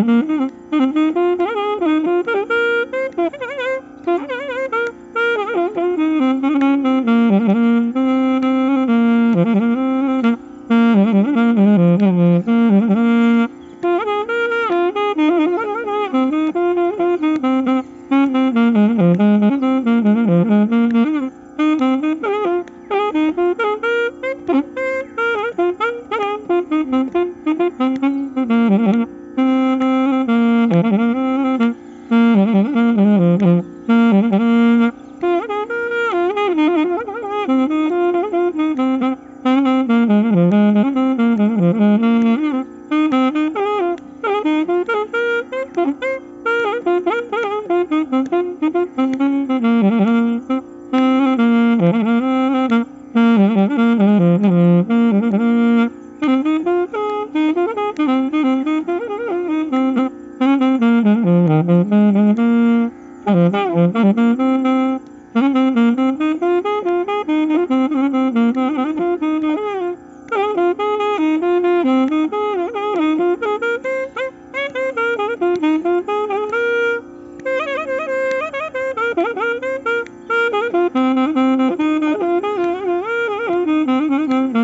Mm-hmm. Mm-hmm.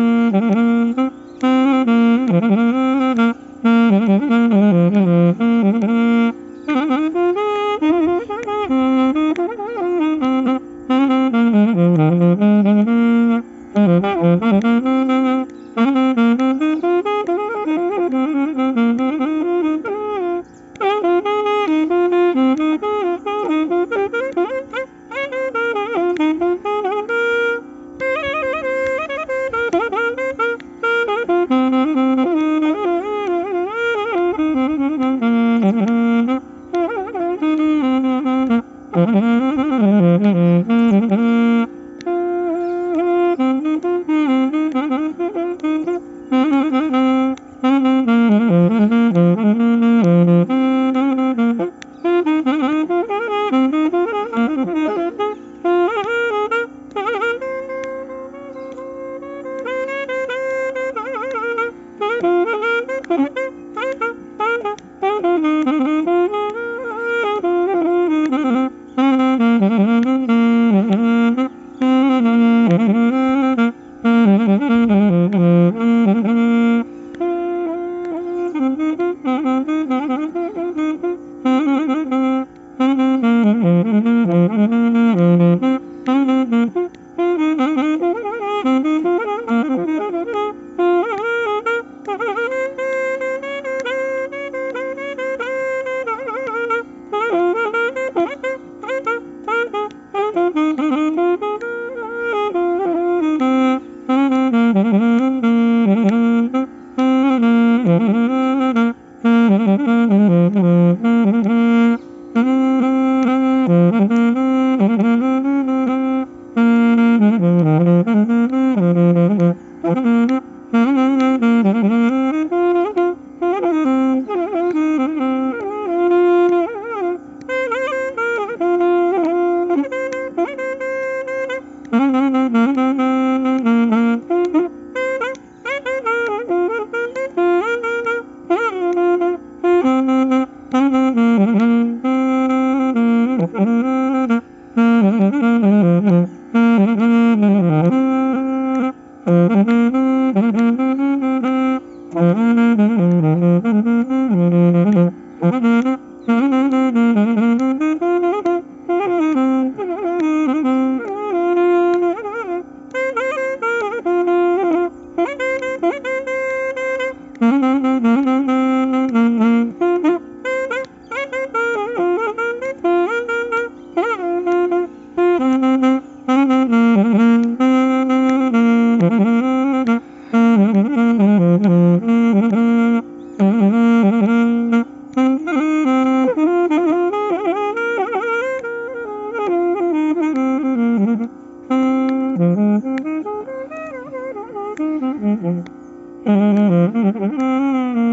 Mm-hmm. Mm-hmm. Mm-hmm.